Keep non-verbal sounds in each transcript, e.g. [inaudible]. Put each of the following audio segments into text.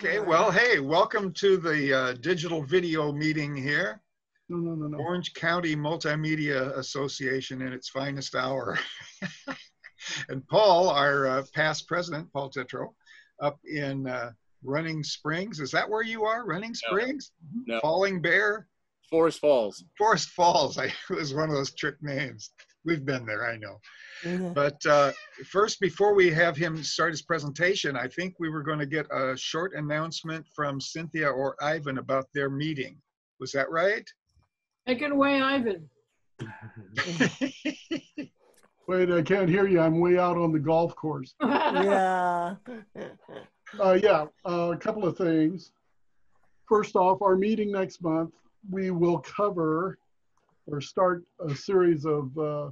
Okay, well, hey, welcome to the uh, digital video meeting here. No, no, no, no. Orange County Multimedia Association in its finest hour. [laughs] and Paul, our uh, past president, Paul Tetreault, up in uh, Running Springs. Is that where you are? Running Springs? No. Falling Bear? Forest Falls. Forest Falls. [laughs] I, it was one of those trick names. We've been there, I know. But uh, first, before we have him start his presentation, I think we were going to get a short announcement from Cynthia or Ivan about their meeting. Was that right? Take it away, Ivan. [laughs] Wait, I can't hear you. I'm way out on the golf course. [laughs] Yeah. Uh, yeah, uh, a couple of things. First off, our meeting next month, we will cover or start a series of, uh,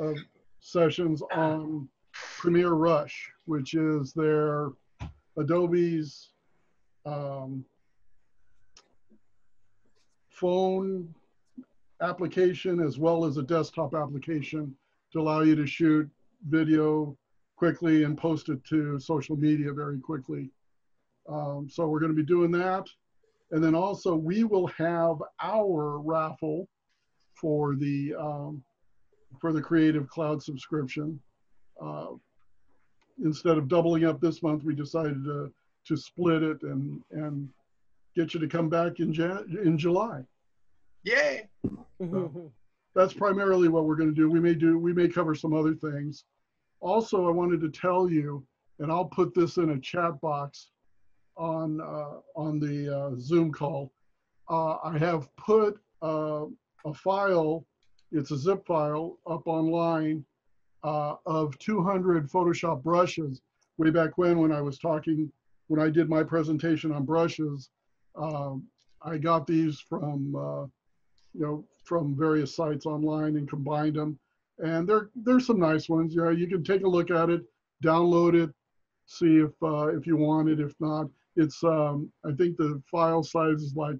of sessions on Premiere Rush, which is their Adobe's um, phone application as well as a desktop application to allow you to shoot video quickly and post it to social media very quickly. Um, so we're going to be doing that. And then also we will have our raffle for the um, for the Creative Cloud subscription. Uh, instead of doubling up this month, we decided to to split it and and get you to come back in Jan- in July Yay! that's primarily what we're going to do. We may do, we may cover some other things. Also, I wanted to tell you, and I'll put this in a chat box on uh, on the uh, Zoom call. Uh, I have put uh, a file, it's a zip file up online uh, of 200 Photoshop brushes. Way back when, when I was talking, when I did my presentation on brushes, um, I got these from uh, you know, from various sites online and combined them. And there, there's some nice ones. You know, you can take a look at it, download it, see if uh, if you want it. If not, it's um, I think the file size is like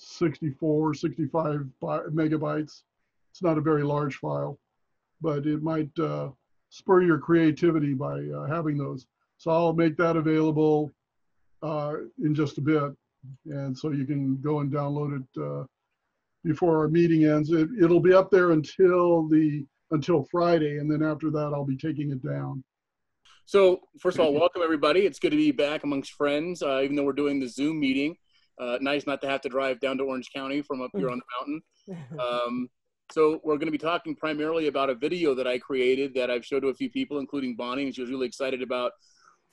64, 65 bi- megabytes. It's not a very large file, but it might uh, spur your creativity by uh, having those. So I'll make that available uh, in just a bit, and so you can go and download it. Uh, before our meeting ends. It, it'll be up there until the until Friday, and then after that, I'll be taking it down. So, first of all, welcome everybody. It's good to be back amongst friends, uh, even though we're doing the Zoom meeting. Uh, nice not to have to drive down to Orange County from up here on the mountain. [laughs] Um, so, we're going to be talking primarily about a video that I created that I've showed to a few people, including Bonnie, and she was really excited about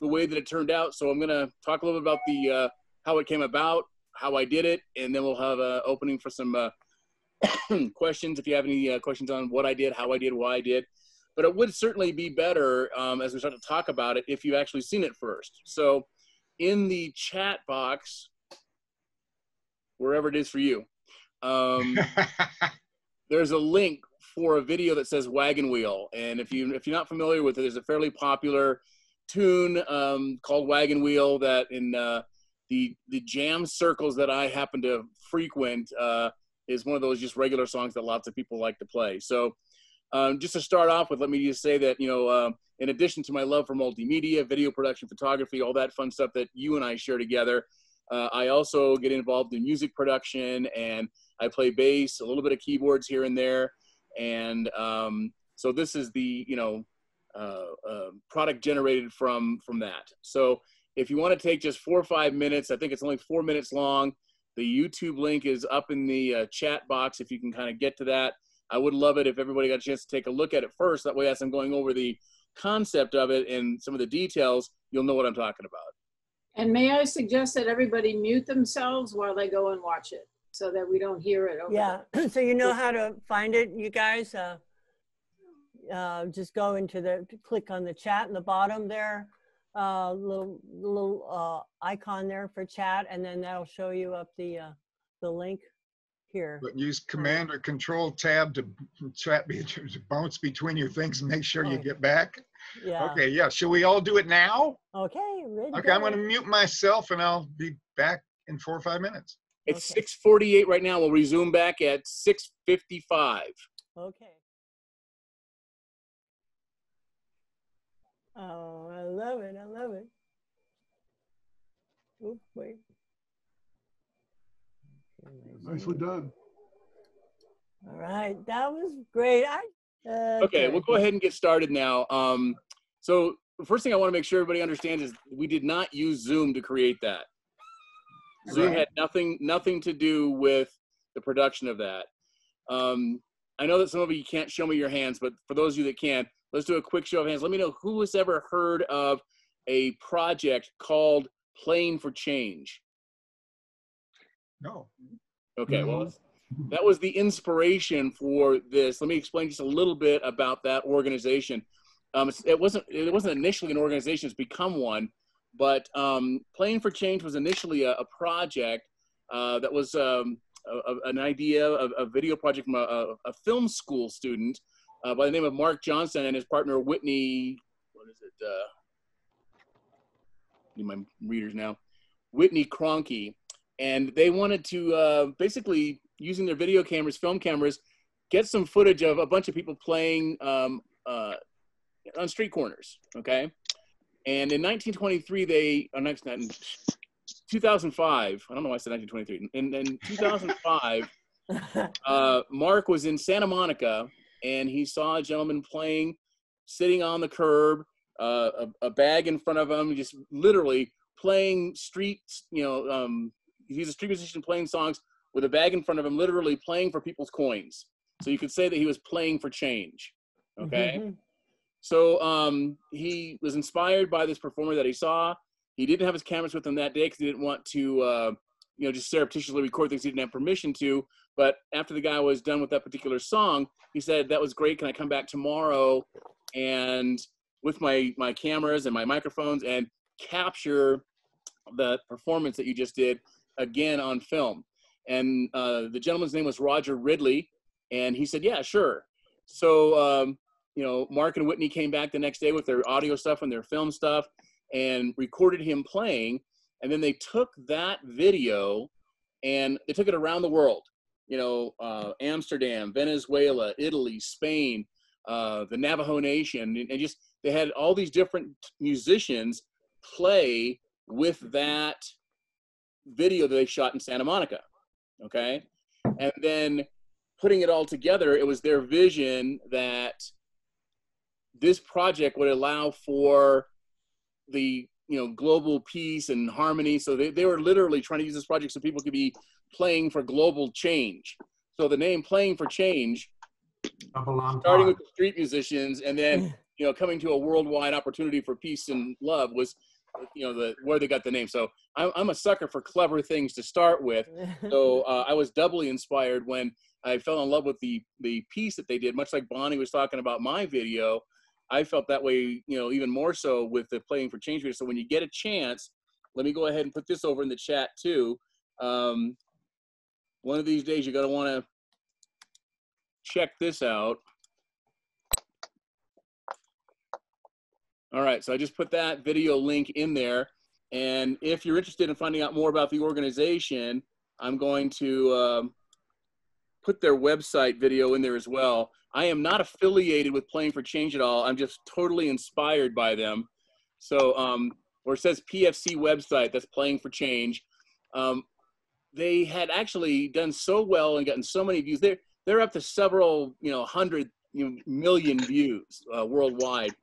the way that it turned out. So, I'm going to talk a little bit about the uh, how it came about, how I did it, and then we'll have an opening for some uh, [clears throat] questions if you have any uh, questions on what I did, how I did, why I did. But it would certainly be better um, as we start to talk about it if you've actually seen it first. So, in the chat box, wherever it is for you, um, [laughs] there's a link for a video that says Wagon Wheel, and if you if you're not familiar with it, there's a fairly popular tune um, called Wagon Wheel that in uh, the the jam circles that I happen to frequent uh, is one of those just regular songs that lots of people like to play. So, um, just to start off with, let me just say that you know, uh, in addition to my love for multimedia, video production, photography, all that fun stuff that you and I share together, uh, I also get involved in music production and I play bass, a little bit of keyboards here and there, and um, so this is the you know uh, uh, product generated from from that. So if you want to take just four or five minutes, I think it's only four minutes long. The YouTube link is up in the uh, chat box if you can kind of get to that. I would love it if everybody got a chance to take a look at it first. That way, as I'm going over the concept of it and some of the details, you'll know what I'm talking about. And may I suggest that everybody mute themselves while they go and watch it so that we don't hear it over Yeah, [clears throat] so you know how to find it, you guys? Uh, uh, just go into the, click on the chat in the bottom there, uh, little, little uh, icon there for chat, and then that'll show you up the, uh, the link here. But use Command or Control Tab to chat, be- [laughs] to bounce between your things and make sure you get back. Yeah, Okay, yeah. Should we all do it now? okay, ready to Okay, I'm going to mute myself and I'll be back in four or five minutes. It's Okay. 6:48 right now. We'll resume back at 6:55. Okay. Oh, I love it, I love it. Oop, wait. Okay, my Nicely done. All right, that was great. I, Okay, we'll go ahead and get started now. Um, so the first thing I want to make sure everybody understands is we did not use Zoom to create that. Zoom had nothing nothing to do with the production of that. Um, I know that some of you can't show me your hands, but for those of you that can, let's do a quick show of hands. Let me know who has ever heard of a project called Playing for Change. No. Okay, well, that was the inspiration for this. Let me explain just a little bit about that organization. Um, it wasn't it wasn't initially an organization; it's become one. But um, Playing for Change was initially a, a project uh, that was um, a, a- an idea, a, a video project from a, film school student uh, by the name of Mark Johnson and his partner Whitney. What is it? Uh, my readers now. Whitney Kroenke, and they wanted to uh, basically using their video cameras, film cameras, get some footage of a bunch of people playing um, uh, on street corners. Okay, and in 1923, they or next not 2005. I don't know why I said 1923. In, in 2005, [laughs] uh, Mark was in Santa Monica and he saw a gentleman playing, sitting on the curb, uh, a, a bag in front of him, just literally playing street, you know, um, he's a street musician playing songs with a bag in front of him, literally playing for people's coins. So you could say that he was playing for change. Okay. Mhm. So um, he was inspired by this performer that he saw. He didn't have his cameras with him that day because he didn't want to, uh, you know, just surreptitiously record things he didn't have permission to. But after the guy was done with that particular song, he said, "That was great. Can I come back tomorrow and with my my cameras and my microphones and capture the performance that you just did again on film?" And uh, the gentleman's name was Roger Ridley, and he said, "Yeah, sure." So um, you know, Mark and Whitney came back the next day with their audio stuff and their film stuff and recorded him playing. And then they took that video and they took it around the world. You know, uh, Amsterdam, Venezuela, Italy, Spain, uh, the Navajo Nation, and, and just they had all these different musicians play with that video that they shot in Santa Monica. Okay. And then putting it all together, it was their vision that this project would allow for the you know global peace and harmony so they, they were literally trying to use this project so people could be playing for global change so the name playing for change starting top. with the street musicians and then you know coming to a worldwide opportunity for peace and love was you know the where they got the name so i'm, I'm a sucker for clever things to start with [laughs] so uh, I was doubly inspired when I fell in love with the the piece that they did. Much like Bonnie was talking about my video, I felt that way, you know, even more so with the playing for change video. So when you get a chance, let me go ahead and put this over in the chat too. Um, one of these days, you're gonna want to check this out. All right, so I just put that video link in there. And if you're interested in finding out more about the organization, I'm going to um, put their website video in there as well. I am not affiliated with Playing for Change at all. I'm just totally inspired by them. So, um, where it says PFC website, that's Playing for Change. Um, they had actually done so well and gotten so many views. They're they're up to several, you know, hundred you know, million views uh, worldwide.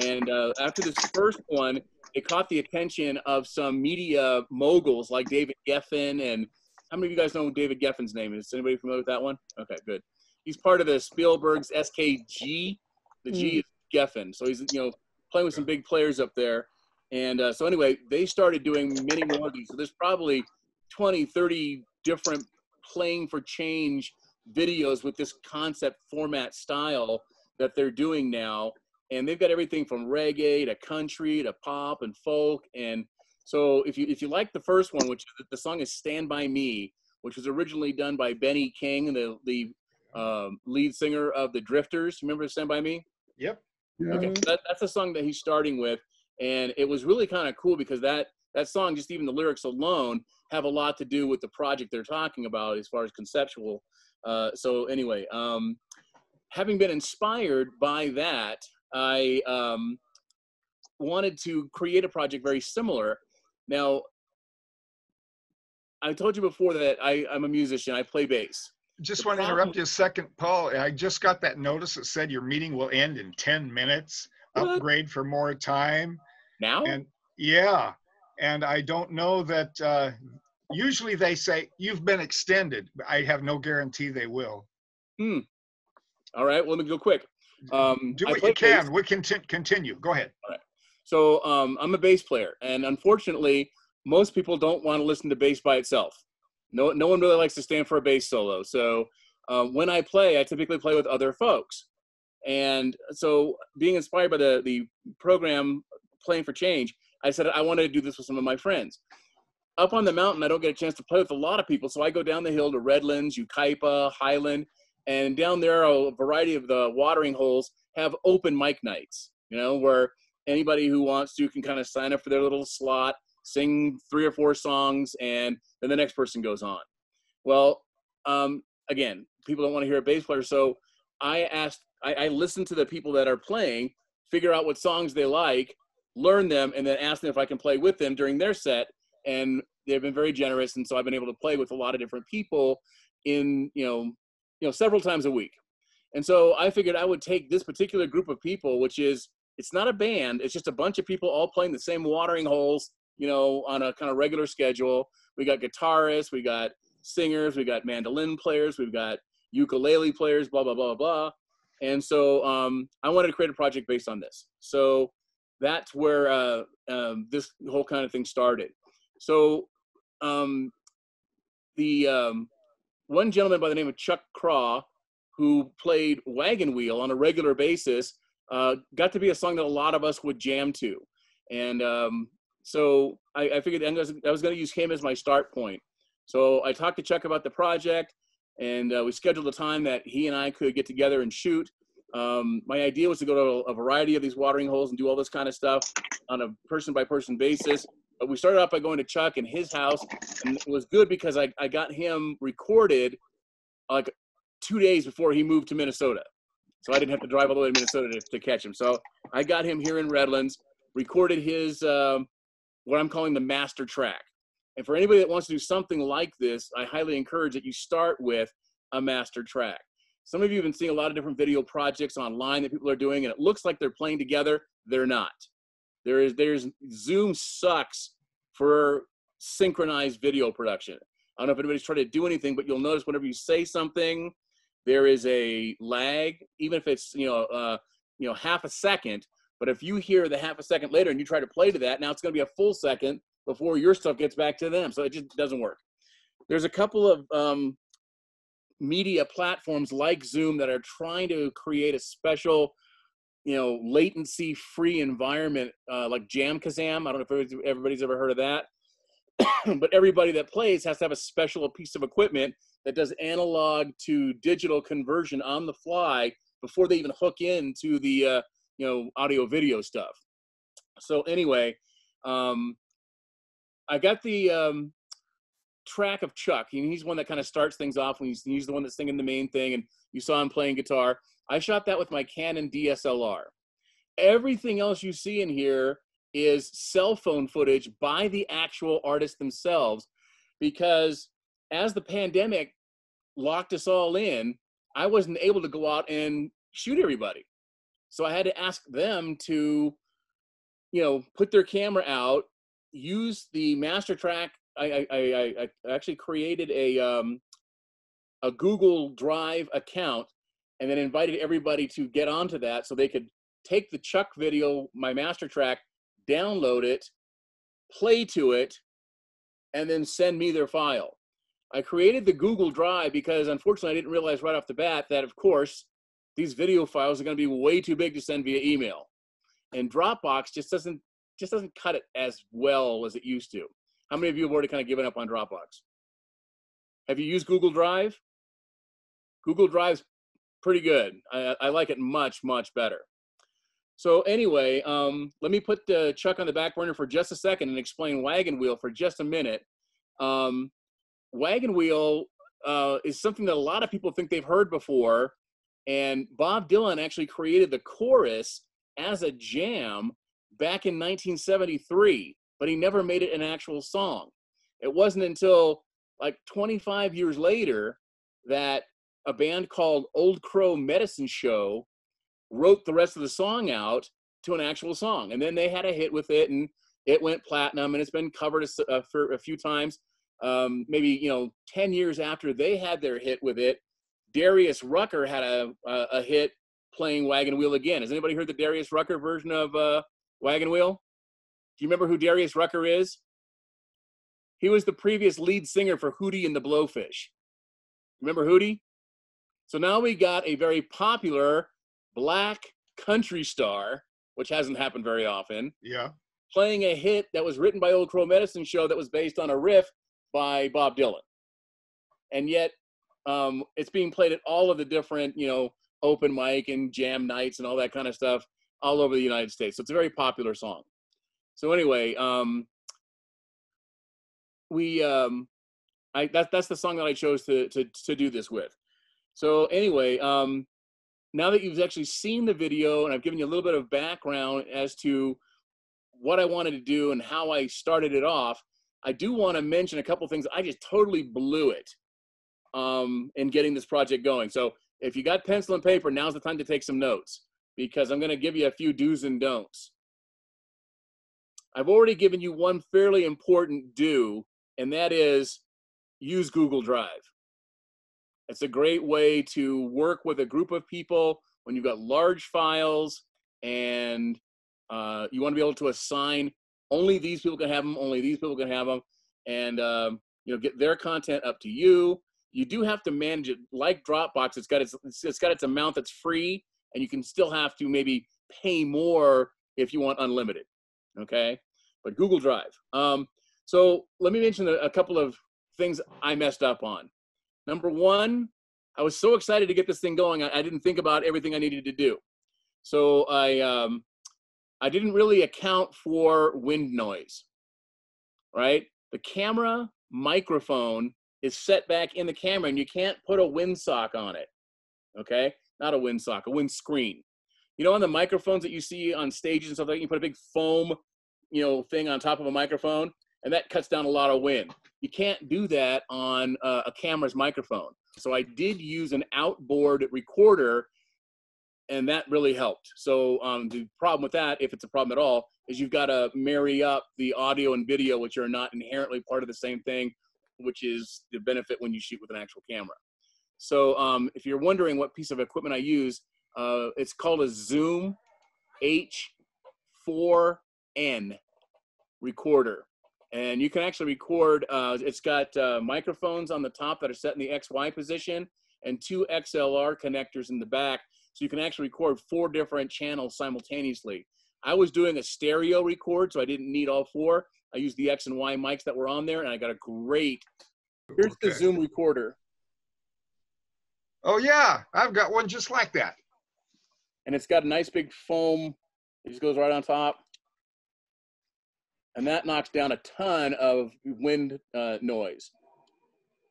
And uh, after this first one, it caught the attention of some media moguls like David Geffen and how many of you guys know David Geffen's name is? Anybody familiar with that one? Okay, good. He's part of the Spielberg's SKG. The G is Geffen, so he's you know playing with some big players up there. And uh, so anyway, they started doing many more of these. So there's probably 20, 30 different playing for change videos with this concept format style that they're doing now. And they've got everything from reggae to country to pop and folk. And so if you if you like the first one, which the song is "Stand by Me," which was originally done by Benny King, the the um, lead singer of the Drifters. Remember "Stand by Me"? Yep. Yeah. Okay, that, that's the song that he's starting with, and it was really kind of cool because that that song, just even the lyrics alone, have a lot to do with the project they're talking about as far as conceptual. Uh, so anyway, um, having been inspired by that, I um, wanted to create a project very similar. Now, I told you before that I, I'm a musician. I play bass. Just The want to problem- interrupt you a second, Paul. I just got that notice that said your meeting will end in 10 minutes. What? Upgrade for more time. Now? And yeah, and I don't know that, uh, usually they say you've been extended. I have no guarantee they will. Hmm. All right. Well, let me go quick. Um, Do what you can. bass. We can t- continue. Go ahead. So um, I'm a bass player, and unfortunately, most people don't want to listen to bass by itself. No, no one really likes to stand for a bass solo. So um, when I play, I typically play with other folks. And so, being inspired by the the program Playing for Change, I said I wanted to do this with some of my friends. Up on the mountain, I don't get a chance to play with a lot of people, so I go down the hill to Redlands, Yucaipa, Highland, and down there, a variety of the watering holes have open mic nights. You know, where anybody who wants to can kind of sign up for their little slot, sing three or four songs, and then the next person goes on. Well, um, again, people don't want to hear a bass player, so I asked, I, I listened to the people that are playing, figure out what songs they like, learn them, and then ask them if I can play with them during their set. And they've been very generous, and so I've been able to play with a lot of different people in you know, you know, several times a week. And so I figured I would take this particular group of people, which is it's not a band, it's just a bunch of people all playing the same watering holes, you know, on a kind of regular schedule. We got guitarists, we got singers, we got mandolin players, we've got ukulele players, blah blah blah blah. And so um, I wanted to create a project based on this. So that's where uh, um, this whole kind of thing started. So um, the um, one gentleman by the name of Chuck Craw, who played Wagon Wheel on a regular basis, uh, got to be a song that a lot of us would jam to. And um, so I, I figured I was, I was going to use him as my start point. So I talked to Chuck about the project, and uh, we scheduled a time that he and I could get together and shoot. Um, my idea was to go to a variety of these watering holes and do all this kind of stuff on a person by person basis. But we started off by going to Chuck and his house, and it was good because I, I got him recorded like two days before he moved to Minnesota. So I didn't have to drive all the way to Minnesota to, to catch him. So I got him here in Redlands, recorded his, um, what I'm calling the master track. And for anybody that wants to do something like this, I highly encourage that you start with a master track. Some of you have been seeing a lot of different video projects online that people are doing, and it looks like they're playing together. They're not. There is there's Zoom sucks for synchronized video production. I don't know if anybody's tried to do anything, but you'll notice whenever you say something, there is a lag, even if it's you know uh, you know half a second. But if you hear the half a second later and you try to play to that, now it's going to be a full second before your stuff gets back to them. So it just doesn't work. There's a couple of um, media platforms like Zoom that are trying to create a special, you know, latency-free environment uh, like JamKazam. I don't know if everybody's ever heard of that, [coughs] but everybody that plays has to have a special piece of equipment that does analog to digital conversion on the fly before they even hook into the uh, you know audio video stuff. So anyway, um, I got the um, track of Chuck. and He's one that kind of starts things off when he's, he's the one that's singing the main thing, and you saw him playing guitar. I shot that with my Canon DSLR. Everything else you see in here is cell phone footage by the actual artists themselves, because as the pandemic locked us all in, I wasn't able to go out and shoot everybody. So I had to ask them to, you know, put their camera out, use the master track. I, I, I, I actually created a, um, a Google Drive account and then invited everybody to get onto that so they could take the Chuck video, my master track, download it, play to it, and then send me their file. I created the Google Drive because unfortunately I didn't realize right off the bat that of course these video files are going to be way too big to send via email. And Dropbox just doesn't just doesn't cut it as well as it used to. How many of you have already kind of given up on Dropbox? Have you used Google Drive? Google Drive's pretty good. I, I like it much, much better. So anyway, um, let me put uh, Chuck on the back burner for just a second and explain Wagon Wheel for just a minute. Um, Wagon Wheel uh, is something that a lot of people think they've heard before, and Bob Dylan actually created the chorus as a jam back in 1973, but he never made it an actual song. It wasn't until like 25 years later that a band called Old Crow Medicine Show wrote the rest of the song out to an actual song. And then they had a hit with it and it went platinum and it's been covered a, uh, for a few times. Um, maybe, you know, 10 years after they had their hit with it, Darius Rucker had a, a, a hit playing Wagon Wheel again. Has anybody heard the Darius Rucker version of uh, Wagon Wheel? Do you remember who Darius Rucker is? He was the previous lead singer for Hootie and the Blowfish. Remember Hootie? So now we got a very popular black country star, which hasn't happened very often, Yeah. playing a hit that was written by Old Crow Medicine Show that was based on a riff by Bob Dylan. And yet um, it's being played at all of the different, you know, open mic and jam nights and all that kind of stuff all over the United States. So it's a very popular song. So anyway, um, we um, I that, that's the song that I chose to to to do this with. So anyway, um, now that you've actually seen the video and I've given you a little bit of background as to what I wanted to do and how I started it off, I do want to mention a couple things. I just totally blew it um, in getting this project going. So if you got pencil and paper, now's the time to take some notes because I'm going to give you a few do's and don'ts. I've already given you one fairly important do, and that is use Google Drive. It's a great way to work with a group of people when you've got large files and uh, you want to be able to assign only these people can have them, only these people can have them, and um, you know get their content up to you. You do have to manage it like Dropbox. It's got its it's got its amount that's free, and you can still have to maybe pay more if you want unlimited. Okay, but Google Drive. Um, so let me mention a, a couple of things I messed up on. Number one, I was so excited to get this thing going, I, didn't think about everything I needed to do. So I um, I didn't really account for wind noise. Right, the camera microphone is set back in the camera, and you can't put a windsock on it. Okay, not a windsock, a windscreen. You know, on the microphones that you see on stages and stuff like that, you put a big foam, you know, thing on top of a microphone, and that cuts down a lot of wind. You can't do that on uh, a camera's microphone. So I did use an outboard recorder, and that really helped. So um, the problem with that, if it's a problem at all, is you've got to marry up the audio and video, which are not inherently part of the same thing, which is the benefit when you shoot with an actual camera. So um, if you're wondering what piece of equipment I use, uh, it's called a Zoom H4n recorder and you can actually record. Uh, it's got uh, microphones on the top that are set in the XY position and two XLR connectors in the back, so you can actually record four different channels simultaneously. I was doing a stereo record, so I didn't need all four. I used the X and Y mics that were on there, and I got a great. Here's the Zoom recorder, Oh yeah, I've got one just like that. and it's got a nice big foam. It just goes right on top, and that knocks down a ton of wind uh, noise.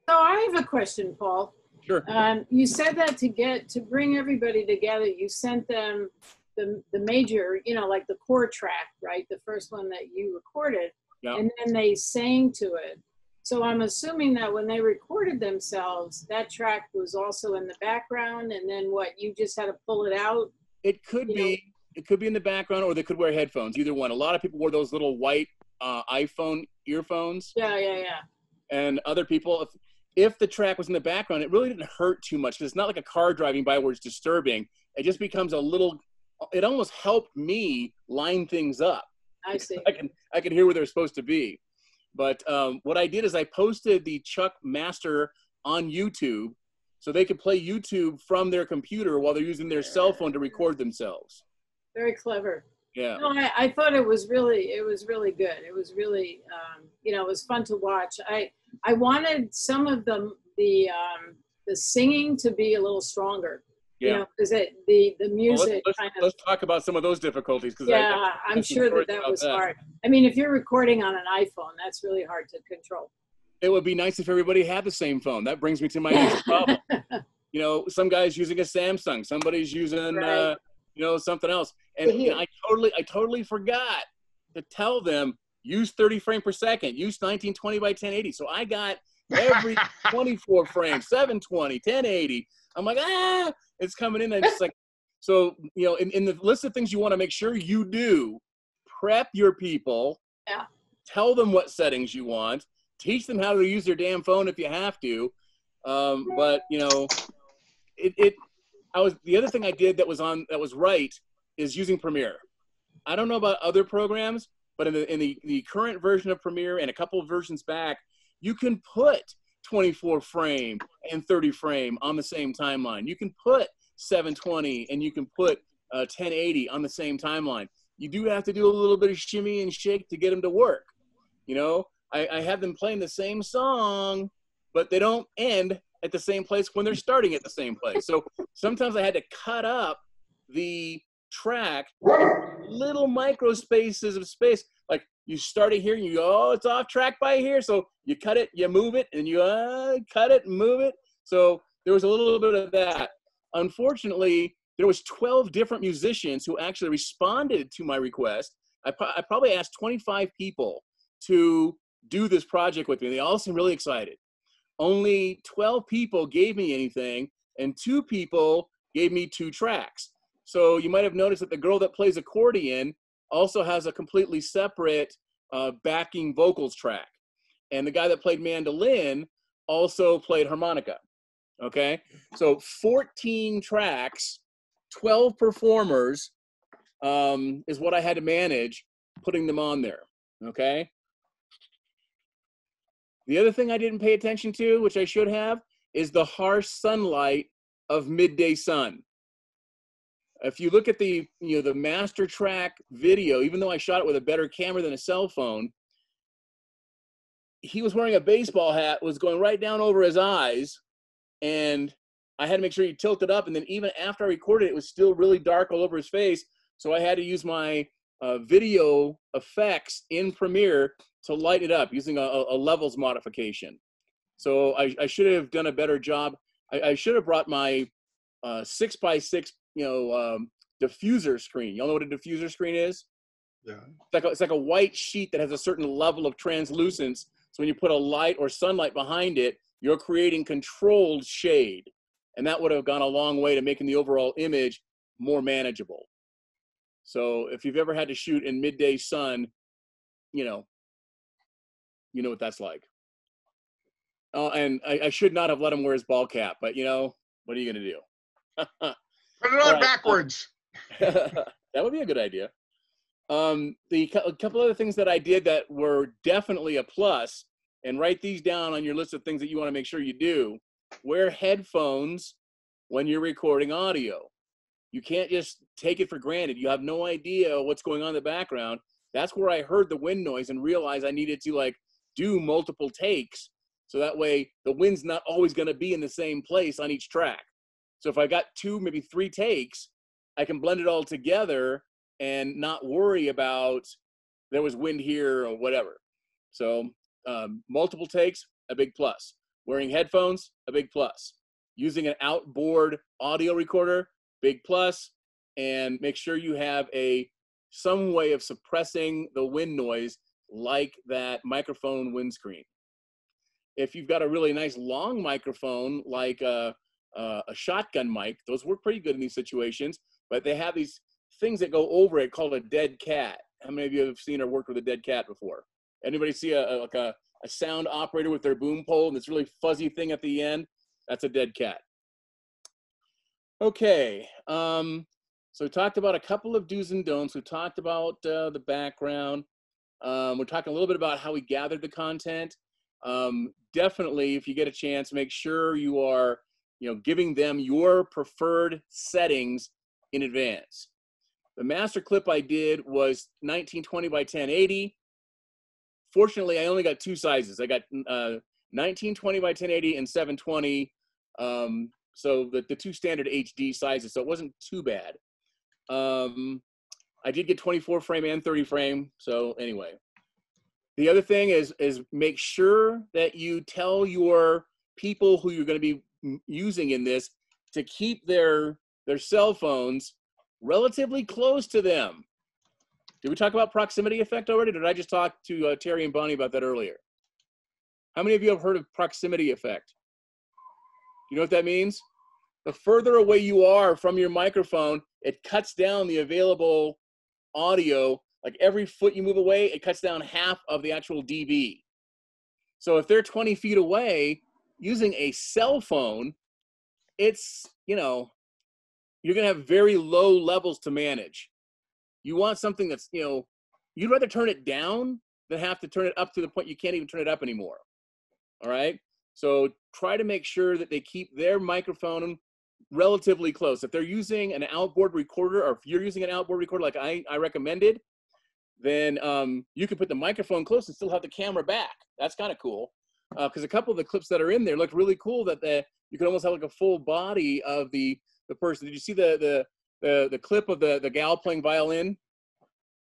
So I have a question, Paul. Sure. Um, you said that to get to bring everybody together, you sent them the the major, you know, like the core track, right? The first one that you recorded, Yeah. and then they sang to it. So I'm assuming that when they recorded themselves, that track was also in the background, and then what? You just had to pull it out. It could you know- be. It could be in the background, or they could wear headphones. Either one. A lot of people wore those little white uh, iPhone earphones, Yeah, yeah, yeah. and other people, if if the track was in the background, it really didn't hurt too much. It's not like a car driving by where it's disturbing. It just becomes a little. It almost helped me line things up. I see. [laughs] I can I can hear where they're supposed to be. But um, what I did is I posted the Chuck Master on YouTube, so they could play YouTube from their computer while they're using their cell phone to record themselves. Very clever. Yeah. No, I, I thought it was really, it was really good. It was really, um, you know, it was fun to watch. I, I wanted some of the, the, um, the singing to be a little stronger. You Yeah. know, because it, the, the Well, music let's, let's, kind of, let's talk about some of those difficulties because yeah, I'm have some sure that that was that. hard. I mean, if you're recording on an iPhone, that's really hard to control. it would be nice if everybody had the same phone. That brings me to my next problem. [laughs] You know, some guy's using a Samsung, somebody's using, Right. uh, you know, something else, and, Yeah. and I totally, I totally forgot to tell them use 30 frame per second, use 1920 by 1080. So I got every [laughs] 24 frames, 720, 1080. I'm like, ah, it's coming in. And it's like, so, you know, in, in the list of things you want to make sure you do, prep your people. Yeah. Tell them what settings you want. Teach them how to use their damn phone if you have to. Um, but you know, it, it, I was, the other thing I did that was on, that was right is using Premiere. I don't know about other programs, but in the, in the, the current version of Premiere and a couple versions back, you can put 24 frame and 30 frame on the same timeline. You can put 720 and you can put uh, 1080 on the same timeline. You do have to do a little bit of shimmy and shake to get them to work. You know, I, I have them playing the same song, but they don't end at the same place when they're starting at the same place. So sometimes I had to cut up the track little micro spaces of space. Like you start it here and you go, oh, it's off track by here. So you cut it, you move it, and you uh, cut it and move it. So there was a little bit of that. Unfortunately, there was 12 different musicians who actually responded to my request. I, I probably asked 25 people to do this project with me. They all seemed really excited. Only 12 people gave me anything, and two people gave me two tracks. So you might have noticed that the girl that plays accordion also has a completely separate uh, backing vocals track. And the guy that played mandolin also played harmonica. Okay, so 14 tracks, 12 performers um, is what I had to manage putting them on there. Okay. The other thing I didn't pay attention to, which I should have, is the harsh sunlight of midday sun. If you look at the you know the master track video, even though I shot it with a better camera than a cell phone, he was wearing a baseball hat, was going right down over his eyes, and I had to make sure he tilted up. And then even after I recorded it, was still really dark all over his face. So I had to use my uh, video effects in Premiere to light it up using a, a levels modification. So I, I, should have done a better job. I, I should have brought my uh, six by six, you know, um, diffuser screen. Y'all know what a diffuser screen is? Yeah. It's like, a, it's like a white sheet that has a certain level of translucence. So when you put a light or sunlight behind it, you're creating controlled shade. And that would have gone a long way to making the overall image more manageable. So if you've ever had to shoot in midday sun, you know, you know what that's like. Uh, and I, I, should not have let him wear his ball cap, but you know, what are you going to do? [laughs] Put it on right. backwards. [laughs] that would be a good idea. Um, the a couple other things that I did that were definitely a plus, and write these down on your list of things that you want to make sure you do. Wear headphones when you're recording audio. You can't just take it for granted. You have no idea what's going on in the background. That's where I heard the wind noise and realized I needed to like do multiple takes so that way the wind's not always going to be in the same place on each track. So if I got two, maybe three takes, I can blend it all together and not worry about there was wind here or whatever. So um, multiple takes, a big plus. Wearing headphones, a big plus. Using an outboard audio recorder, big plus. And make sure you have a some way of suppressing the wind noise like that microphone windscreen. If you've got a really nice long microphone, like a, a, a, shotgun mic, those work pretty good in these situations, but they have these things that go over it called a dead cat. How many of you have seen or worked with a dead cat before? Anybody see a, a like a, a sound operator with their boom pole and this really fuzzy thing at the end? That's a dead cat. Okay, um, so we talked about a couple of do's and don'ts. We talked about uh, the background. Um, we're talking a little bit about how we gathered the content. Um, definitely, if you get a chance, make sure you are, you know, giving them your preferred settings in advance. The master clip I did was 1920 by 1080. Fortunately, I only got two sizes. I got uh, 1920 by 1080 and 720. Um, so the, the two standard HD sizes, so it wasn't too bad. Um, I did get 24 frame and 30 frame. So anyway, the other thing is is make sure that you tell your people who you're going to be using in this to keep their their cell phones relatively close to them. Did we talk about proximity effect already? did I just talk to uh, Terry and Bonnie about that earlier? How many of you have heard of proximity effect? You know what that means? The further away you are from your microphone, it cuts down the available audio. Like every foot you move away, it cuts down half of the actual dB. So if they're 20 feet away using a cell phone, it's, you know, you're going to have very low levels to manage. You want something that's, you know, you'd rather turn it down than have to turn it up to the point you can't even turn it up anymore. All right. So try to make sure that they keep their microphone relatively close. If they're using an outboard recorder, or if you're using an outboard recorder like I, I recommended, then um, you can put the microphone close and still have the camera back. That's kind of cool. Because uh, a couple of the clips that are in there look really cool. That the you can almost have like a full body of the the person. Did you see the the the, the clip of the the gal playing violin?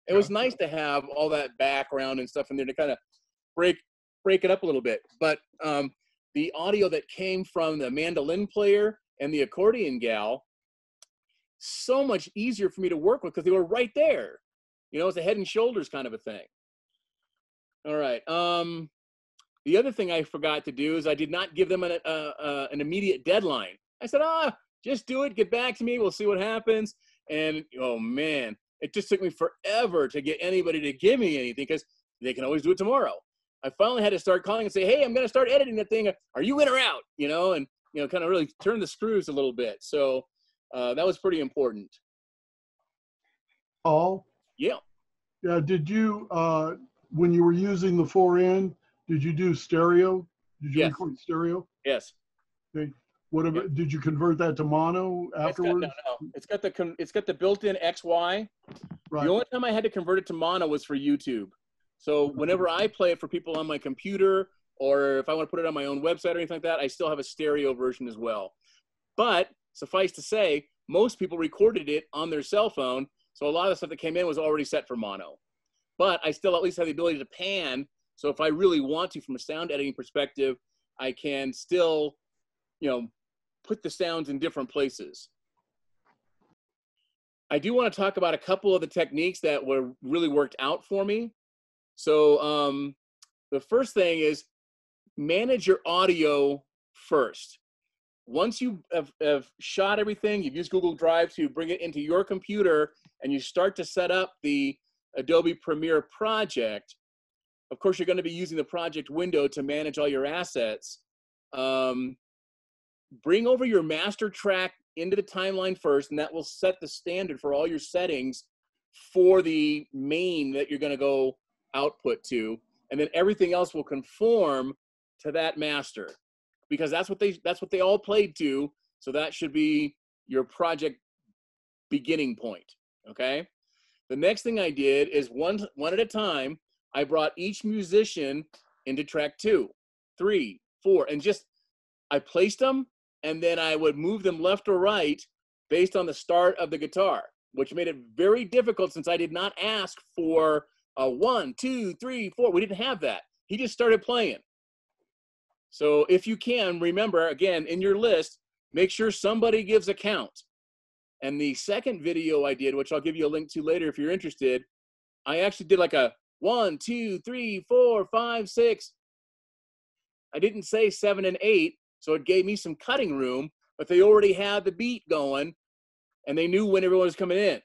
It was nice to have all that background and stuff in there to kind of break break it up a little bit. But um, the audio that came from the mandolin player and the accordion gal, so much easier for me to work with because they were right there. You know, it's a head and shoulders kind of a thing. All right. Um, the other thing I forgot to do is I did not give them an, uh, uh, an immediate deadline. I said, ah, just do it, get back to me, we'll see what happens. And oh man, it just took me forever to get anybody to give me anything because they can always do it tomorrow. I finally had to start calling and say, hey, I'm going to start editing that thing. Are you in or out? You know, and, you know, kind of really turn the screws a little bit. So uh, that was pretty important. Paul? Yeah. Yeah. Did you, uh, when you were using the 4N, did you do stereo? Did you Yes. record stereo? Yes. Okay. What about, did you convert that to mono It's got, afterwards? no, no. It's got the con- it's got the built-in XY. Right. The only time I had to convert it to mono was for YouTube. So whenever I play it for people on my computer, or if I want to put it on my own website or anything like that, I still have a stereo version as well. But suffice to say, most people recorded it on their cell phone, so a lot of the stuff that came in was already set for mono. But I still at least have the ability to pan. So if I really want to, from a sound editing perspective, I can still, you know, put the sounds in different places. I do want to talk about a couple of the techniques that were really worked out for me. So um, the first thing is manage your audio first. Once you have, have shot everything, you've used Google Drive to bring it into your computer, and you start to set up the Adobe Premiere project. Of course, you're going to be using the project window to manage all your assets. Um, bring over your master track into the timeline first, and that will set the standard for all your settings for the main that you're going to go output to, and then everything else will conform to that master because that's what they that's what they all played to. So that should be your project beginning point. Okay. The next thing I did is one one at a time. I brought each musician into track two, three, four, and just I placed them and then I would move them left or right based on the start of the guitar, which made it very difficult since I did not ask for a one, two, three, four. We didn't have that. He just started playing. So if you can, remember again in your list, make sure somebody gives a count. And the second video I did, which I'll give you a link to later if you're interested, I actually did like a one, two, three, four, five, six. I didn't say seven and eight, so it gave me some cutting room, but they already had the beat going and they knew when everyone was coming in.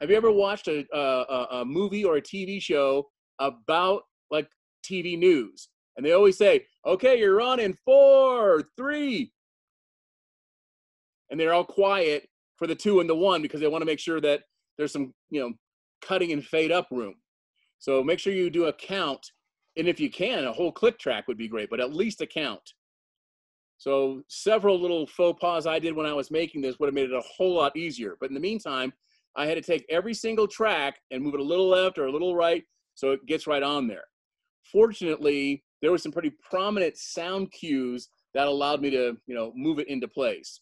Have you ever watched a, a, a movie or a TV show about like TV news? And they always say, okay, you're on in four, three. And they're all quiet for the two and the one because they want to make sure that there's some, you know, cutting and fade up room. So make sure you do a count. And if you can, a whole click track would be great, but at least a count. So several little faux pas I did when I was making this would have made it a whole lot easier. But in the meantime, I had to take every single track and move it a little left or a little right so it gets right on there. Fortunately, there were some pretty prominent sound cues that allowed me to, you know, move it into place.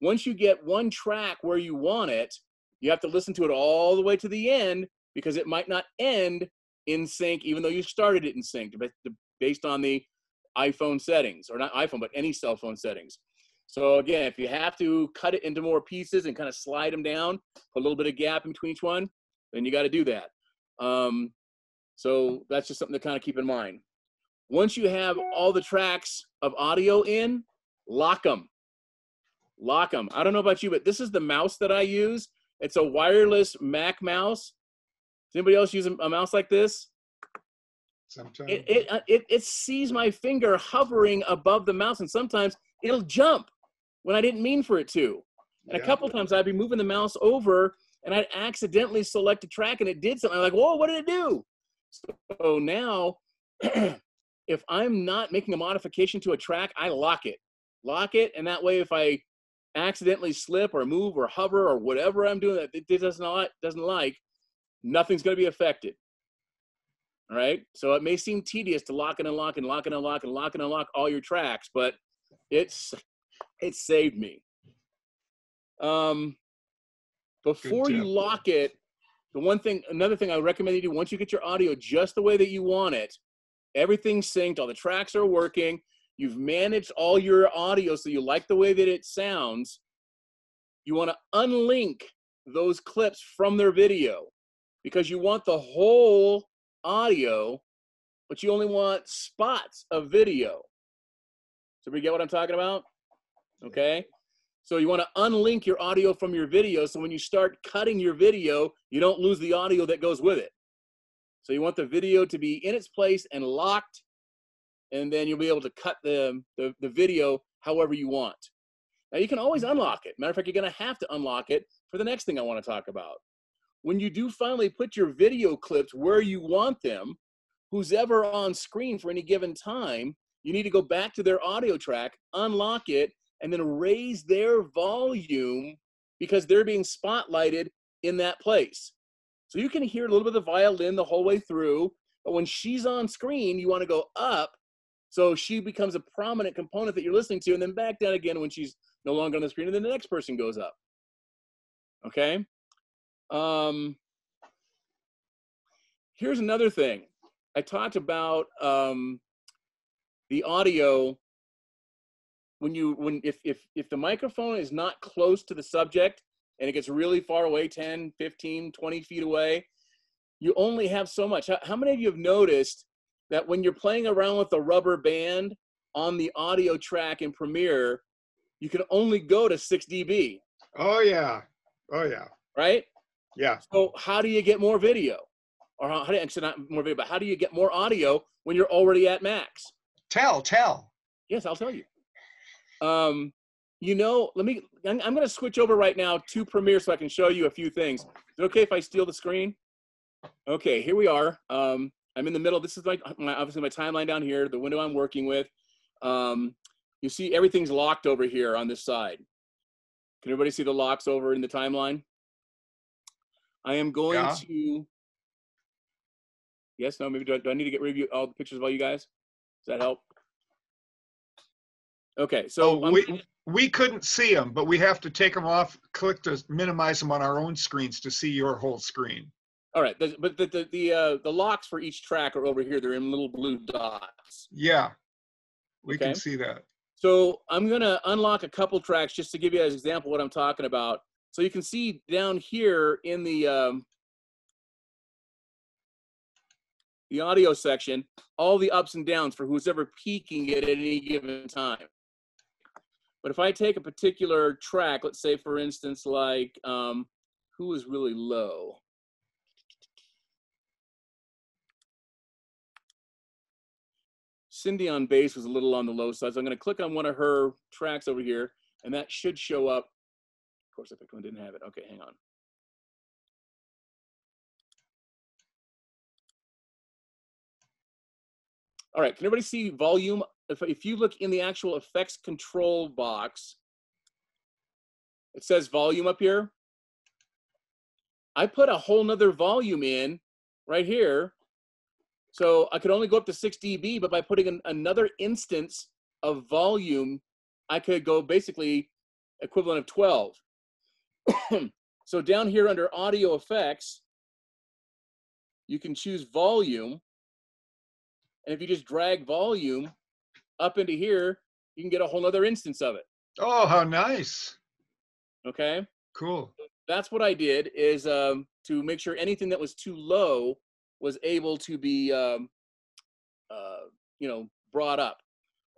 Once you get one track where you want it, you have to listen to it all the way to the end because it might not end in sync even though you started it in sync based on the iPhone settings, or not iPhone, but any cell phone settings. So again, if you have to cut it into more pieces and kind of slide them down, a little bit of gap in between each one, then you got to do that. Um, so that's just something to kind of keep in mind. Once you have all the tracks of audio in, lock them. Lock them. I don't know about you, but this is the mouse that I use. It's a wireless Mac mouse. Does anybody else use a, mouse like this? Sometimes. It, it, uh, it, it sees my finger hovering above the mouse, and sometimes it'll jump when I didn't mean for it to. And Yeah. a couple times I'd be moving the mouse over and I'd accidentally select a track and it did something. I'm like, whoa, what did it do? So now, [clears throat] if I'm not making a modification to a track, I lock it. Lock it. And that way, if I accidentally slip or move or hover or whatever I'm doing that it does not doesn't like, nothing's going to be affected. All right. So it may seem tedious to lock and unlock and lock and unlock and lock and unlock all your tracks, but it's it saved me. Um, before you lock it, the one thing, another thing I recommend you do once you get your audio just the way that you want it, everything's synced, all the tracks are working, you've managed all your audio so you like the way that it sounds. You want to unlink those clips from their video because you want the whole audio, but you only want spots of video. So, we get what I'm talking about? Okay. So, you want to unlink your audio from your video so when you start cutting your video, you don't lose the audio that goes with it. So, you want the video to be in its place and locked, and then you'll be able to cut the, the, the video however you want. Now, you can always mm-hmm. unlock it. Matter of fact, you're going to have to unlock it for the next thing I want to talk about. When you do finally put your video clips where you want them, who's ever on screen for any given time, you need to go back to their audio track, unlock it, and then raise their volume because they're being spotlighted in that place. So you can hear a little bit of the violin the whole way through, but when she's on screen, you want to go up so she becomes a prominent component that you're listening to, and then back down again when she's no longer on the screen, and then the next person goes up. Okay? Um, here's another thing. I talked about um, the audio when you when if if if the microphone is not close to the subject and it gets really far away 10 15 20 feet away you only have so much how, how many of you have noticed that when you're playing around with a rubber band on the audio track in premiere you can only go to 6 db Oh yeah. Oh yeah. right Yeah. so how do you get more video or how, how do you, actually not more video but how do you get more audio when you're already at max Tell, tell. Yes, I'll tell you. Um, you know, let me. I'm, I'm going to switch over right now to Premiere so I can show you a few things. Is it okay if I steal the screen? Okay, here we are. Um, I'm in the middle. This is my, my obviously my timeline down here. The window I'm working with. Um, you see everything's locked over here on this side. Can everybody see the locks over in the timeline? I am going Yeah. to. Yes, no, maybe do I, do I need to get rid of you, all the pictures of all you guys? Does that help? Okay, so So I'm- we we couldn't see them, but we have to take them off. Click to minimize them on our own screens to see your whole screen. all right, but the the the, uh, the locks for each track are over here. They're in little blue dots. Yeah. We Okay. can see that. So I'm gonna unlock a couple tracks just to give you an example what I'm talking about. So you can see down here in the um, the audio section all the ups and downs for who's ever peaking it at any given time. But if I take a particular track, let's say for instance, like um, who is really low? Cindy on bass was a little on the low side, so I'm going to click on one of her tracks over here, and that should show up. Course, I picked one, didn't have it. Okay, hang on. All right, can everybody see volume? If, if you look in the actual effects control box, it says volume up here. I put a whole nother volume in right here. So I could only go up to 6 dB, but by putting an, another instance of volume, I could go basically equivalent of 12. [coughs] so down here under audio effects, you can choose volume. And if you just drag volume up into here, you can get a whole nother instance of it. Oh, how nice. Okay. Cool. That's what I did is um, to make sure anything that was too low was able to be um, uh, you know, brought up.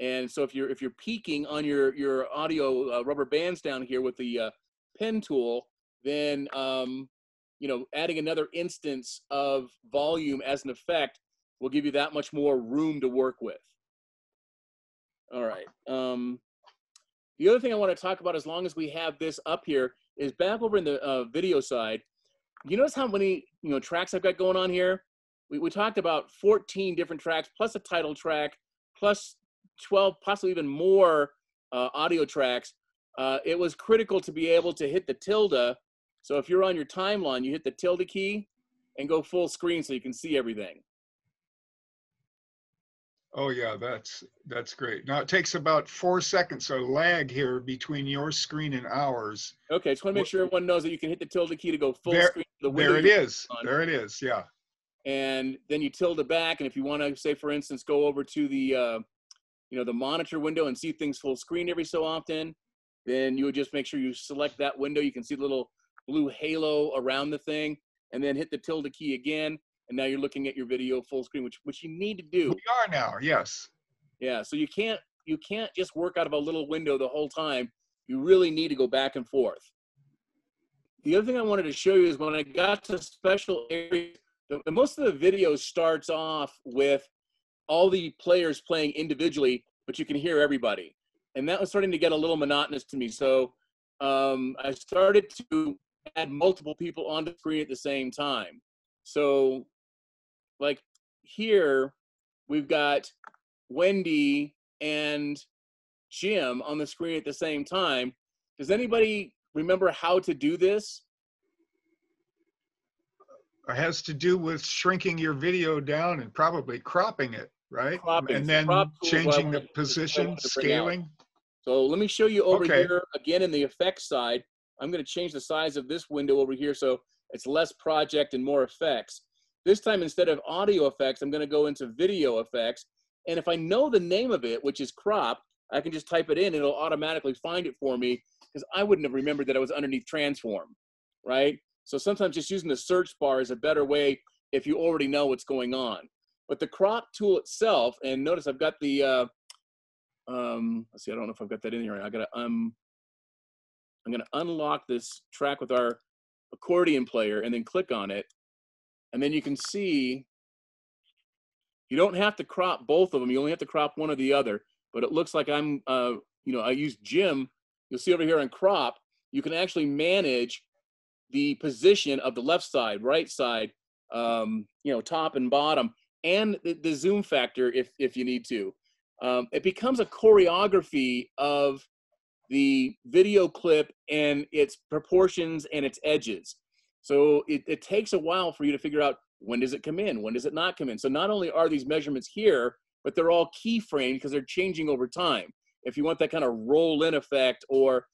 And so if you're if you're peaking on your your audio uh, rubber bands down here with the uh, pen tool, then um, you know adding another instance of volume as an effect will give you that much more room to work with. All right. Um, the other thing I want to talk about, as long as we have this up here, is back over in the uh, video side. You notice how many you know tracks I've got going on here? We, we talked about 14 different tracks plus a title track plus 12, possibly even more uh, audio tracks. Uh, it was critical to be able to hit the tilde. So if you're on your timeline, you hit the tilde key and go full screen so you can see everything. Oh yeah, that's that's great. Now it takes about four seconds of lag here between your screen and ours. Okay, just want to make sure everyone knows that you can hit the tilde key to go full There- screen. The window There it on. There it is. Yeah. and then you tilde back. And if you want to say, for instance, go over to the, uh, you know, the monitor window and see things full screen every so often, then you would just make sure you select that window. You can see the little blue halo around the thing, and then hit the tilde key again. And now you're looking at your video full screen, which which you need to do. We are now. Yes. Yeah. So you can't you can't just work out of a little window the whole time. You really need to go back and forth. The other thing I wanted to show you is when I got to special areas, the, the- most of the video starts off with all the players playing individually, but you can hear everybody. And that was starting to get a little monotonous to me. So um, I started to add multiple people on the screen at the same time. So, like here, we've got Wendy and Jim on the screen at the same time. Does anybody remember how to do this? It has to do with shrinking your video down and probably cropping it, right? Cropping. And then crop tool is what I changing the wanted- is what I position, out. scaling. So let me show you over Okay. here again in the effects side. I'm going to change the size of this window over here so it's less project and more effects. This time, instead of audio effects, I'm going to go into video effects. And if I know the name of it, which is crop, I can just type it in and it'll automatically find it for me because I wouldn't have remembered that I was underneath transform, right? So sometimes just using the search bar is a better way if you already know what's going on. But the crop tool itself, and notice I've got the, uh, um, let's see, I don't know if I've got that in here. I gotta, um, I'm gonna unlock this track with our accordion player and then click on it. And then you can see, you don't have to crop both of them. You only have to crop one or the other. But it looks like I'm, uh, you know, I use Jim. You'll see over here on crop, you can actually manage the position of the left side, right side, um, you know, top and bottom, and the, the zoom factor if if you need to. Um, it becomes a choreography of the video clip and its proportions and its edges. So it, it takes a while for you to figure out when does it come in, when does it not come in. So not only are these measurements here, but they're all keyframed because they're changing over time. If you want that kind of roll in effect, or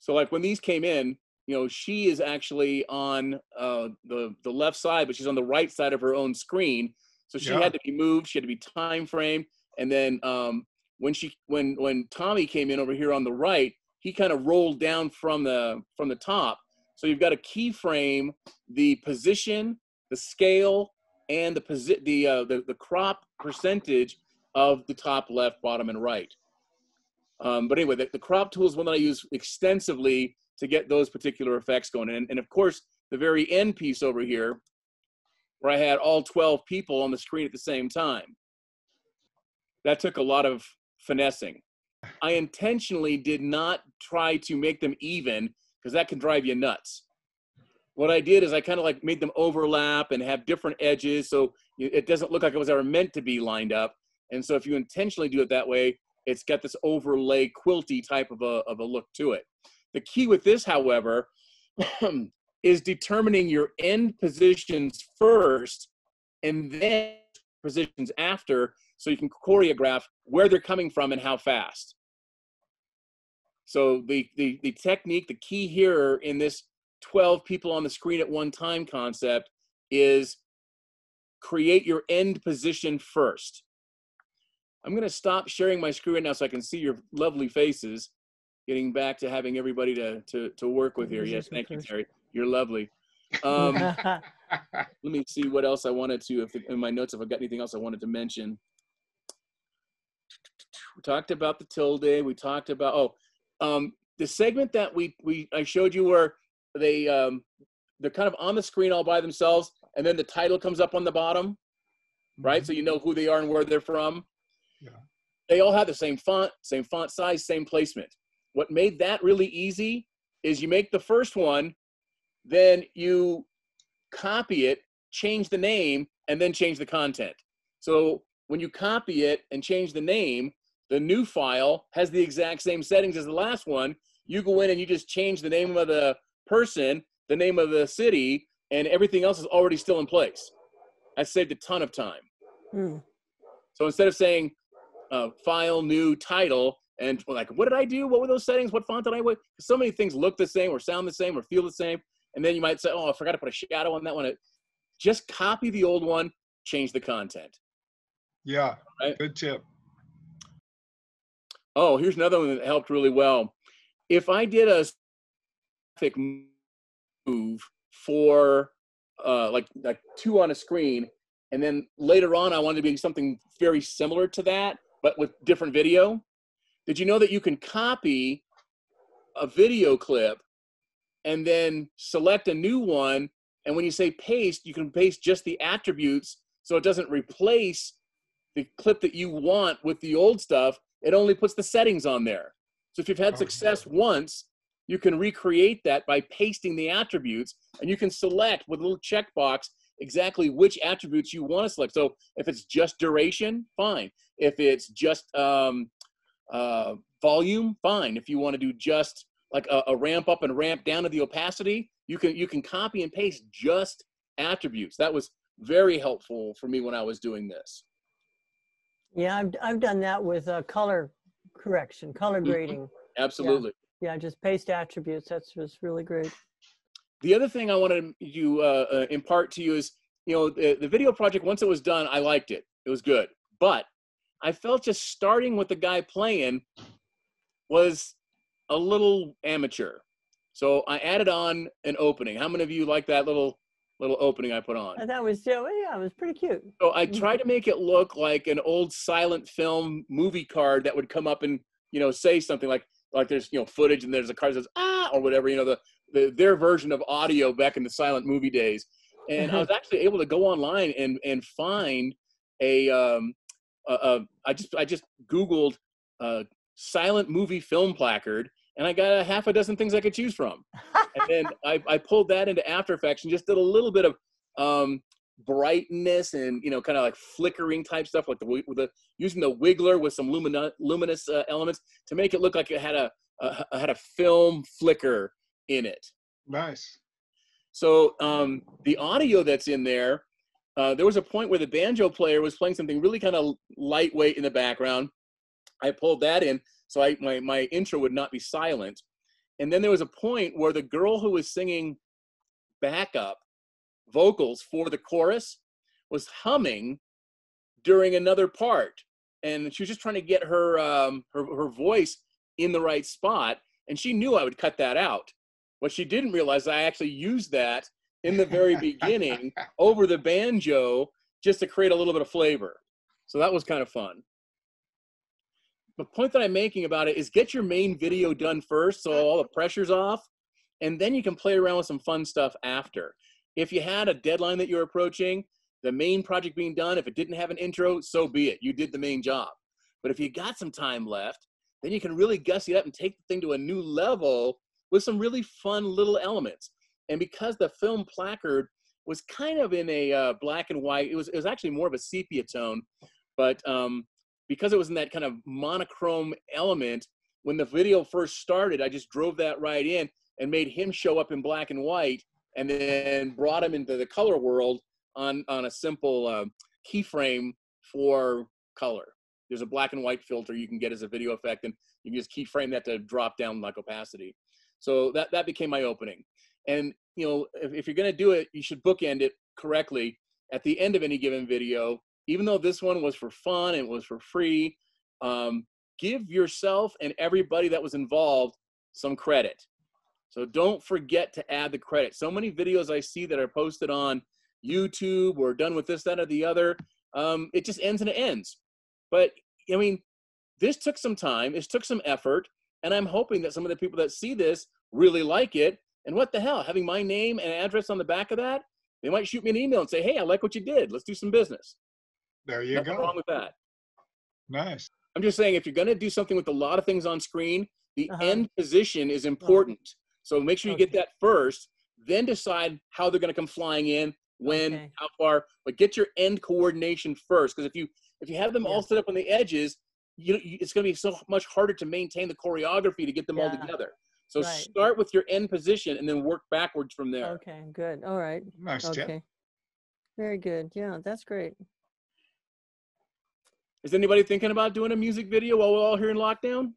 so like when these came in, you know, she is actually on uh, the the left side, but she's on the right side of her own screen. So she Yeah. had to be moved. She had to be time framed. And then um, when she when when Tommy came in over here on the right, he kind of rolled down from the from the top. So you've got to keyframe the position, the scale, and the posi- the, uh, the the crop percentage of the top, left, bottom, and right. Um, but anyway, the, the crop tool is one that I use extensively to get those particular effects going. And, and of course, the very end piece over here, where I had all 12 people on the screen at the same time, that took a lot of finessing. I intentionally did not try to make them even because that can drive you nuts. What I did is I kind of like made them overlap and have different edges so it doesn't look like it was ever meant to be lined up. And so if you intentionally do it that way, it's got this overlay quilty type of a, of a look to it. The key with this, however, [clears throat] um, is determining your end positions first and then positions after so you can choreograph where they're coming from and how fast. So the, the, the technique, the key here in this 12 people on the screen at one time concept is create your end position first. I'm going to stop sharing my screen right now so I can see your lovely faces. Getting back to having everybody to, to, to work with here. Yes, thank you, Terry. You're lovely. Um, [laughs] let me see what else I wanted to, if in my notes, if I've got anything else I wanted to mention. We talked about the tilde. We talked about oh, um, the segment that we we I showed you where they um, they're kind of on the screen all by themselves, and then the title comes up on the bottom, right? Mhm. So you know who they are and where they're from. Yeah. They all have the same font, same font size, same placement. What made that really easy is you make the first one, then you copy it, change the name, and then change the content. So when you copy it and change the name, the new file has the exact same settings as the last one. You go in and you just change the name of the person, the name of the city, and everything else is already still in place. That saved a ton of time. Hmm. So instead of saying uh, file, new, title, and like, what did I do? What were those settings? What font did I wait? So many things look the same or sound the same or feel the same. And then you might say, oh, I forgot to put a shadow on that one. Just copy the old one, change the content. Yeah, Right. good tip. Oh, here's another one that helped really well. If I did a graphic move for uh, like like two on a screen, and then later on I wanted to be something very similar to that, but with different video. Did you know that you can copy a video clip and then select a new one? And when you say paste, you can paste just the attributes so it doesn't replace the clip that you want with the old stuff. It only puts the settings on there. So if you've had Okay. success once, you can recreate that by pasting the attributes and you can select with a little checkbox exactly which attributes you want to select. So if it's just duration, fine. If it's just um, uh, volume, fine. If you want to do just like a, a ramp up and ramp down of the opacity, you can you can copy and paste just attributes. That was very helpful for me when I was doing this. Yeah, I've, I've done that with uh, color correction, color Mhm. grading. Absolutely. Yeah, just paste attributes. That's just really great. The other thing I wanted to uh, uh, impart to you is, you know, the, the video project, once it was done, I liked it. It was good. But I felt just starting with the guy playing was a little amateur. So I added on an opening. How many of you like that little little opening I put on? Uh, That was yeah, it was pretty cute. So I Mhm. tried to make it look like an old silent film movie card that would come up and you know say something like like there's you know footage and there's a card that says ah or whatever you know the, the their version of audio back in the silent movie days. And I was actually able to go online and and find a um a, a I just I just googled uh silent movie film placard and I got a half a dozen things I could choose from [laughs] and then I, I pulled that into After Effects and just did a little bit of um, brightness and you know kind of like flickering type stuff, like the with the using the wiggler with some lumina, luminous uh, elements to make it look like it had a, a had a film flicker in it. Nice. So um, the audio that's in there, uh, there was a point where the banjo player was playing something really kind of lightweight in the background. I pulled that in so I, my my intro would not be silent. And then there was a point where the girl who was singing backup vocals for the chorus was humming during another part, and she was just trying to get her um, her her voice in the right spot. And she knew I would cut that out. What she didn't realize, I actually used that in the very beginning [laughs] over the banjo just to create a little bit of flavor. So that was kind of fun. The point that I'm making about it is get your main video done first so all the pressure's off, and then you can play around with some fun stuff after. If you had a deadline that you're approaching, the main project being done, if it didn't have an intro, so be it. You did the main job. But if you got some time left, then you can really gussy it up and take the thing to a new level with some really fun little elements. And because the film placard was kind of in a uh, black and white, it was it was actually more of a sepia tone, but um, because it was in that kind of monochrome element, when the video first started, I just drove that right in and made him show up in black and white, and then brought him into the color world on on a simple uh, keyframe for color. There's a black and white filter you can get as a video effect, and you can just keyframe that to drop down like opacity. So that that became my opening. And you know, if, if you're gonna do it, you should bookend it correctly at the end of any given video. Even though this one was for fun and was for free, um, give yourself and everybody that was involved some credit. So don't forget to add the credit. So many videos I see that are posted on YouTube or done with this, that, or the other. Um, it just ends and it ends. But I mean, this took some time, this took some effort, and I'm hoping that some of the people that see this really like it. And what the hell, having my name and address on the back of that, they might shoot me an email and say, "Hey, I like what you did. Let's do some business." There you Nothing go. wrong with that. Nice. I'm just saying, if you're going to do something with a lot of things on screen, the Uh-huh. end position is important. So make sure you get that first, then decide how they're going to come flying in, when, Okay. how far. But get your end coordination first, because if you if you have them all set up on the edges, you, you it's going to be so much harder to maintain the choreography to get them all together. So Right. start with your end position and then work backwards from there. Okay, good. All right. Nice tip. Okay. Very good. Yeah, that's great. Is anybody thinking about doing a music video while we're all here in lockdown?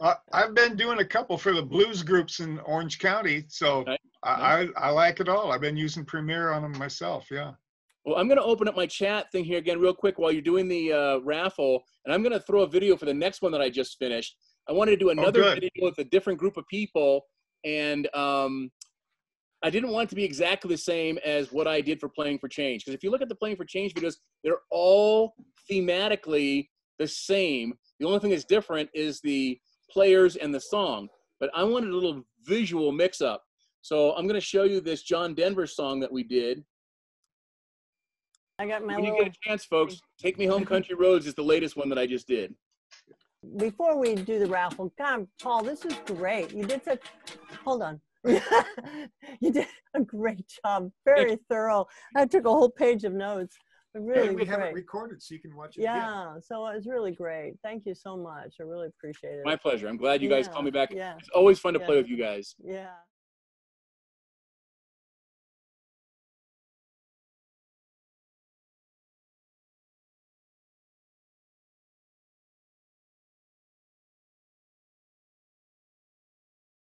Uh, I've been doing a couple for the blues groups in Orange County, so Right. I, I, I like it all. I've been using Premiere on them myself. Yeah. Well, I'm going to open up my chat thing here again real quick while you're doing the uh, raffle, and I'm going to throw a video for the next one that I just finished. I wanted to do another good. video with a different group of people, and um, I didn't want it to be exactly the same as what I did for Playing for Change. Because if you look at the Playing for Change videos, they're all thematically the same. The only thing that's different is the players and the song. But I wanted a little visual mix up. So I'm going to show you this John Denver song that we did. I got my when you little, get a chance, folks, Take Me Home Country Roads is the latest one that I just did. before we do the raffle, God, Paul, this is great. You did such, hold on. [laughs] you did a great job. Very thorough. I took a whole page of notes. Really Hey, we have it recorded so you can watch it again. Yeah, so it was really great. Thank you so much. I really appreciate it. My pleasure. I'm glad you guys Yeah, called me back. Yeah, It's always fun to Yeah. play with you guys. yeah.